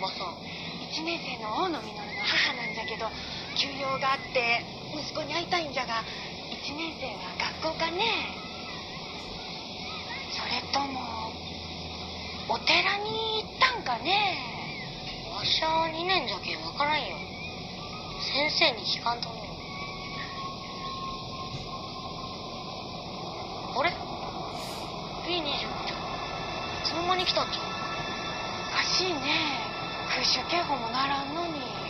おばさん1年生の大野実の母なんじゃけど休養があって息子に会いたいんじゃが1年生は学校かね。それともお寺に行ったんかね。わしゃ2年じゃけんわからんよ。先生に聞かんとねあれ ?B25 じゃんいつの間に来たんじゃおかしいね空襲警報もならんのに。